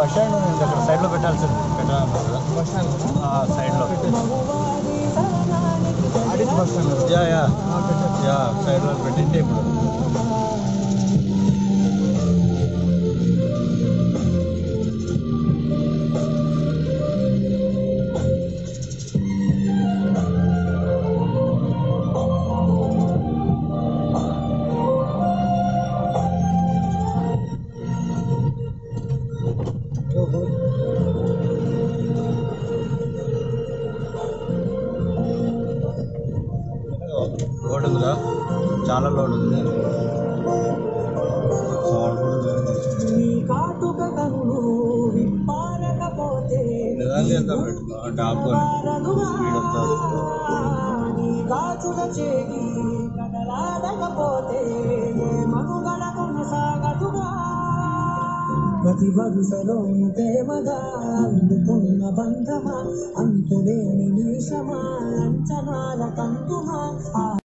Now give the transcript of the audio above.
Bus stand ఉంది అక్కడ సైడ్లో పెట్టాల్సింది. కదా బస్ స్టాండ్ ఆ, సైడ్లో యా యా. యా సైడ్లో పెట్టింటే ఇప్పుడు. లోడ్ ఉందిగా చాలా లోడ్ ఉంది ప్రతి వరుసలో ప్రేమగా అందుకున్న బంధమా? అంతులేని నిమిషమా